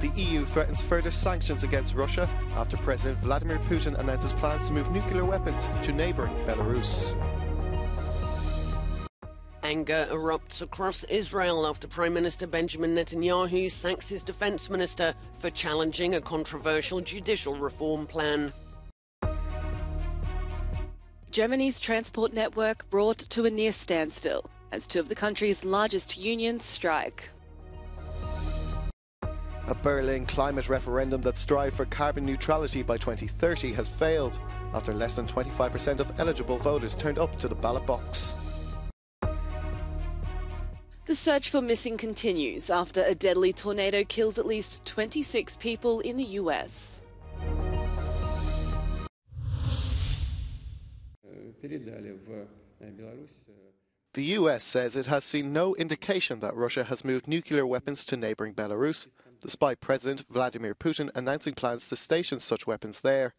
The EU threatens further sanctions against Russia after President Vladimir Putin announces plans to move nuclear weapons to neighbouring Belarus. Anger erupts across Israel after Prime Minister Benjamin Netanyahu sacks his defense minister for challenging a controversial judicial reform plan. Germany's transport network brought to a near standstill as two of the country's largest unions strike. A Berlin climate referendum that strived for carbon neutrality by 2030 has failed after less than 25% of eligible voters turned up to the ballot box. The search for missing continues after a deadly tornado kills at least 26 people in the US. The US says it has seen no indication that Russia has moved nuclear weapons to neighbouring Belarus, despite President Vladimir Putin announcing plans to station such weapons there.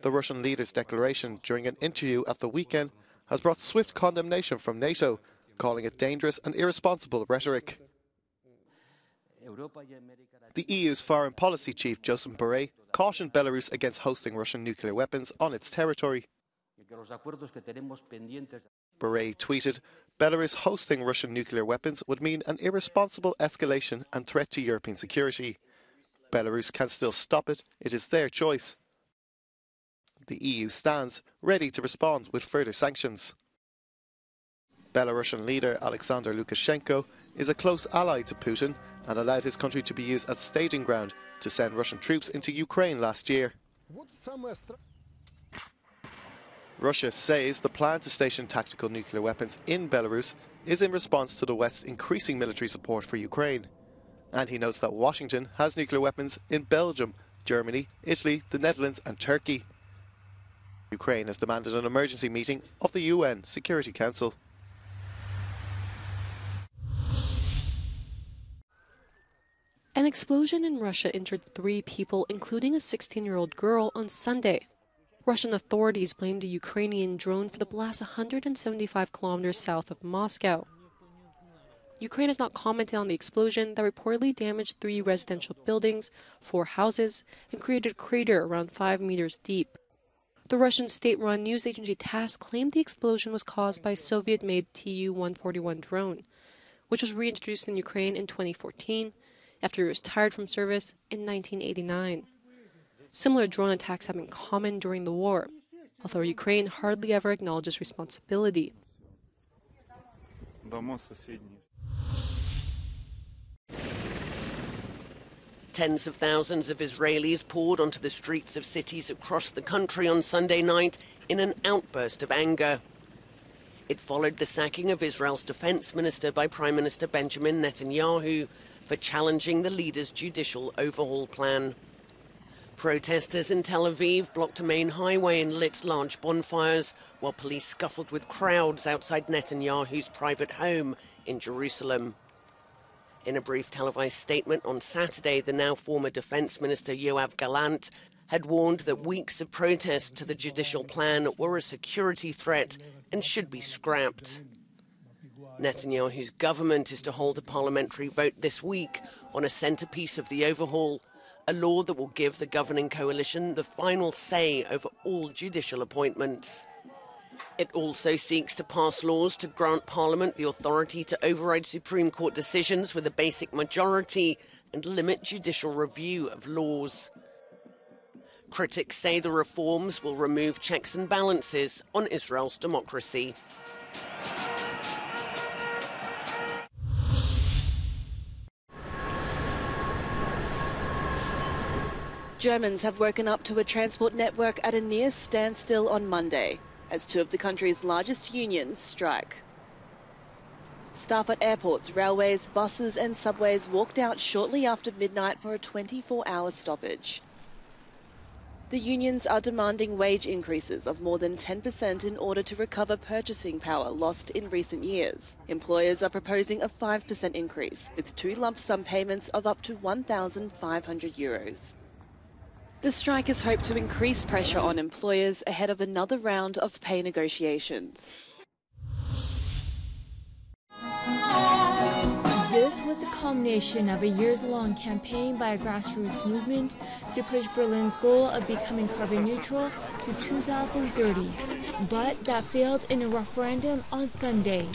The Russian leader's declaration during an interview at the weekend has brought swift condemnation from NATO, calling it dangerous and irresponsible rhetoric. The EU's foreign policy chief, Joseph Borrell, cautioned Belarus against hosting Russian nuclear weapons on its territory. Borrell tweeted, Belarus hosting Russian nuclear weapons would mean an irresponsible escalation and threat to European security. Belarus can still stop it, it is their choice. The EU stands ready to respond with further sanctions. Belarusian leader Alexander Lukashenko is a close ally to Putin and allowed his country to be used as staging ground to send Russian troops into Ukraine last year. Russia says the plan to station tactical nuclear weapons in Belarus is in response to the West's increasing military support for Ukraine. And he notes that Washington has nuclear weapons in Belgium, Germany, Italy, the Netherlands and Turkey. Ukraine has demanded an emergency meeting of the UN Security Council. An explosion in Russia injured three people, including a 16 year old girl, on Sunday. Russian authorities blamed a Ukrainian drone for the blast 175 kilometers south of Moscow. Ukraine has not commented on the explosion that reportedly damaged three residential buildings, four houses, and created a crater around 5 meters deep. The Russian state run news agency TASS claimed the explosion was caused by a Soviet made Tu 141 drone, which was reintroduced in Ukraine in 2014 after it was retired from service in 1989. Similar drone attacks have been common during the war, although Ukraine hardly ever acknowledges responsibility. Tens of thousands of Israelis poured onto the streets of cities across the country on Sunday night in an outburst of anger. It followed the sacking of Israel's defense minister by Prime Minister Benjamin Netanyahu for challenging the leader's judicial overhaul plan. Protesters in Tel Aviv blocked a main highway and lit large bonfires while police scuffled with crowds outside Netanyahu's private home in Jerusalem. In a brief televised statement on Saturday, the now former Defence Minister Yoav Gallant had warned that weeks of protests to the judicial plan were a security threat and should be scrapped. Netanyahu's government is to hold a parliamentary vote this week on a centrepiece of the overhaul, a law that will give the governing coalition the final say over all judicial appointments. It also seeks to pass laws to grant Parliament the authority to override Supreme Court decisions with a basic majority and limit judicial review of laws. Critics say the reforms will remove checks and balances on Israel's democracy. Germans have woken up to a transport network at a near standstill on Monday as two of the country's largest unions strike. Staff at airports, railways, buses, and subways walked out shortly after midnight for a 24 hour stoppage. The unions are demanding wage increases of more than 10% in order to recover purchasing power lost in recent years. Employers are proposing a 5% increase, with two lump sum payments of up to 1,500 euros. The strikers hope to increase pressure on employers ahead of another round of pay negotiations. This was a culmination of a years long campaign by a grassroots movement to push Berlin's goal of becoming carbon neutral to 2030. But that failed in a referendum on Sunday.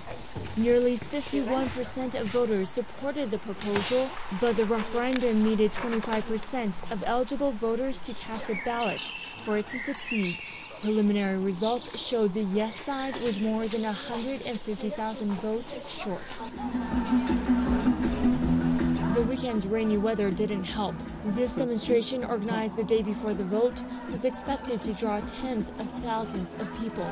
Nearly 51% of voters supported the proposal, but the referendum needed 25% of eligible voters to cast a ballot for it to succeed. Preliminary results showed the yes side was more than 150,000 votes short. Weekend's rainy weather didn't help. This demonstration, organized the day before the vote, was expected to draw tens of thousands of people.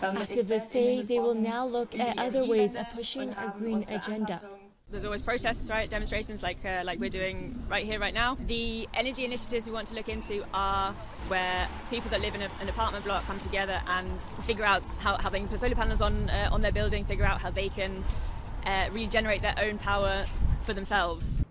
Activists say they will now look at other ways of pushing a green agenda. There's always protests, right? Demonstrations like uh, like we're doing right here, right now. The energy initiatives we want to look into are where people that live in a, an apartment block come together and figure out how, how they can put solar panels on uh, on their building, figure out how they can uh, their own power for themselves.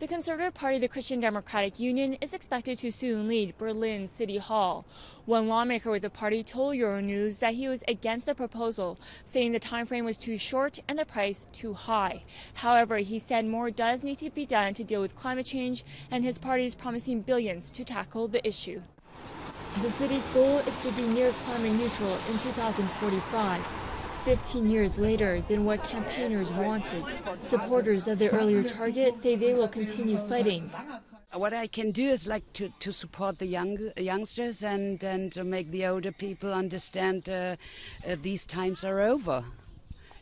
The Conservative Party, the Christian Democratic Union, is expected to soon lead Berlin City Hall. One lawmaker with the party told Euronews that he was against the proposal, saying the time frame was too short and the price too high. However, he said more does need to be done to deal with climate change, and his party is promising billions to tackle the issue. The city's goal is to be near climate neutral in 2045. 15 years later than what campaigners wanted. Supporters of the earlier target say they will continue fighting. What I can do is like to, to support the young youngsters and, and to make the older people understand uh, uh, these times are over,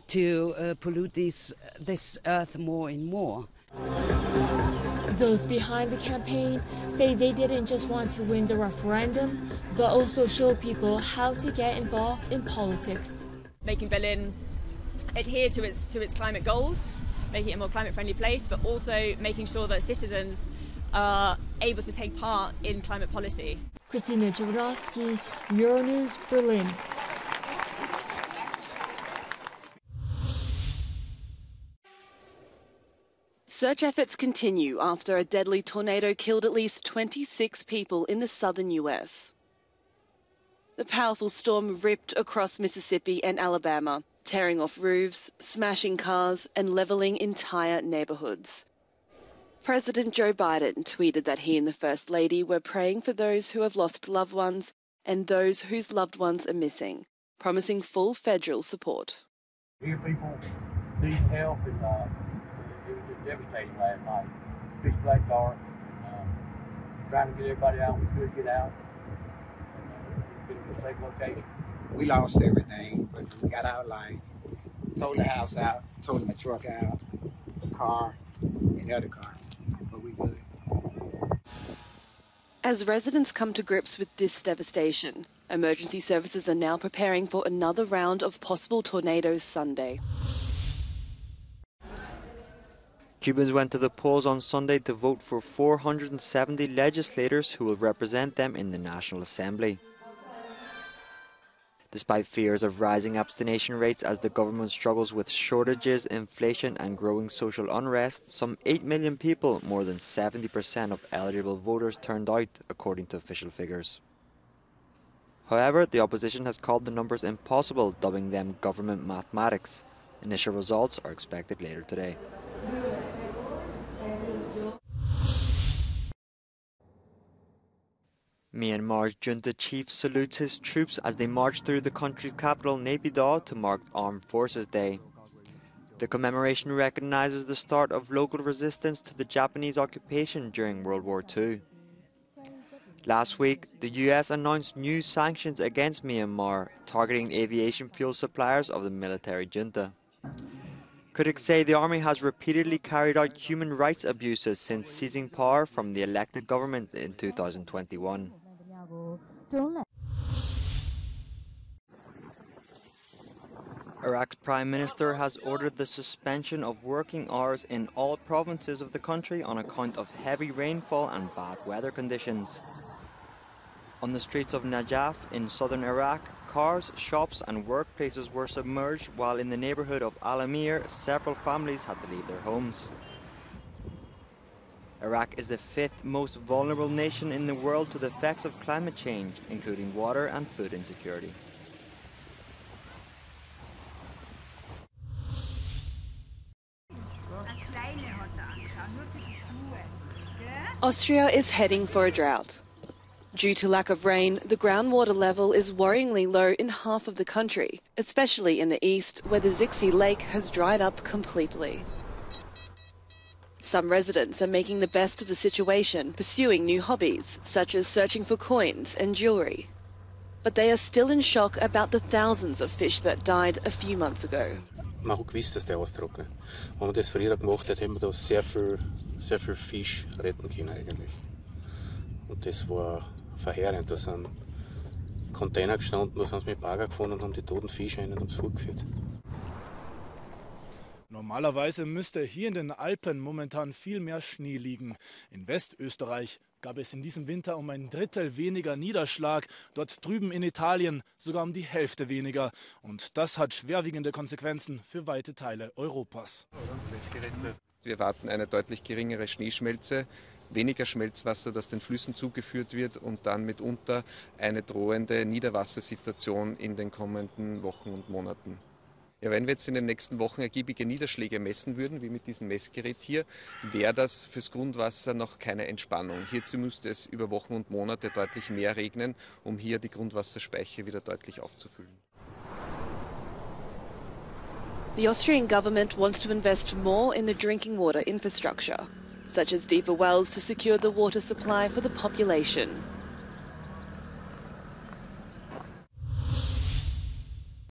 to uh, pollute these, this earth more and more. Those behind the campaign say they didn't just want to win the referendum, but also show people how to get involved in politics making Berlin adhere to its to its climate goals, making it a more climate friendly place, but also making sure that citizens are able to take part in climate policy. Kristina Jovanovski, Euronews, Berlin. Search efforts continue after a deadly tornado killed at least 26 people in the southern US. The powerful storm ripped across Mississippi and Alabama, tearing off roofs, smashing cars, and leveling entire neighborhoods. President Joe Biden tweeted that he and the First Lady were praying for those who have lost loved ones and those whose loved ones are missing, promising full federal support. Here, people need help, and uh, it, was just devastating last night. Pitch black dark, and uh, trying to get everybody out we could get out get to location. We lost everything, but we got our life. Towed the house out, towed the truck out, the car, and the other car. But we good. As residents come to grips with this devastation, emergency services are now preparing for another round of possible tornadoes Sunday. Cubans went to the polls on Sunday to vote for 470 legislators who will represent them in the National Assembly. Despite fears of rising abstination rates as the government struggles with shortages, inflation, and growing social unrest, some 8 million people, more than 70% of eligible voters, turned out, according to official figures. However, the opposition has called the numbers impossible, dubbing them government mathematics. Initial results are expected later today. Myanmar's junta chief salutes his troops as they march through the country's capital, Naypyidaw, to mark Armed Forces Day. The commemoration recognizes the start of local resistance to the Japanese occupation during World War II. Last week, the US announced new sanctions against Myanmar, targeting aviation fuel suppliers of the military junta. Critics say the army has repeatedly carried out human rights abuses since seizing power from the elected government in 2021. Iraq's prime minister has ordered the suspension of working hours in all provinces of the country on account of heavy rainfall and bad weather conditions. On the streets of Najaf in southern Iraq, cars, shops and workplaces were submerged while in the neighborhood of Al Amir, several families had to leave their homes. Iraq is the fifth most vulnerable nation in the world to the effects of climate change, including water and food insecurity. Austria is heading for a drought. Due to lack of rain, the groundwater level is worryingly low in half of the country, especially in the east, where the Zicksee Lake has dried up completely. Some residents are making the best of the situation, pursuing new hobbies, such as searching for coins and jewellery. But they are still in shock about the thousands of fish that died a few months ago. Man hat gewusst, dass der austrocknet. Wenn man das früher gemacht hat, hätten wir da sehr viel, sehr viel Fisch retten können eigentlich. Und das war verheerend. Da sind Container gestanden, da sind sie mit Bagger gefahren und haben die toten Fische rein und haben es fortgeführt. Normalerweise müsste hier in den Alpen momentan viel mehr Schnee liegen. In Westösterreich gab es in diesem Winter um ein Drittel weniger Niederschlag, dort drüben in Italien sogar um die Hälfte weniger. Und das hat schwerwiegende Konsequenzen für weite Teile Europas. Wir erwarten eine deutlich geringere Schneeschmelze, weniger Schmelzwasser, das den Flüssen zugeführt wird und dann mitunter eine drohende Niederwassersituation in den kommenden Wochen und Monaten. Ja, wenn wir jetzt in den nächsten Wochen ergiebige Niederschläge messen würden, wie mit diesem Messgerät hier, wäre das fürs Grundwasser noch keine Entspannung. Hierzu müsste es über Wochen und Monate deutlich mehr regnen, um hier die Grundwasserspeicher wieder deutlich aufzufüllen. The Austrian government wants to invest more in the drinking water infrastructure, such as deeper wells to secure the water supply for the population.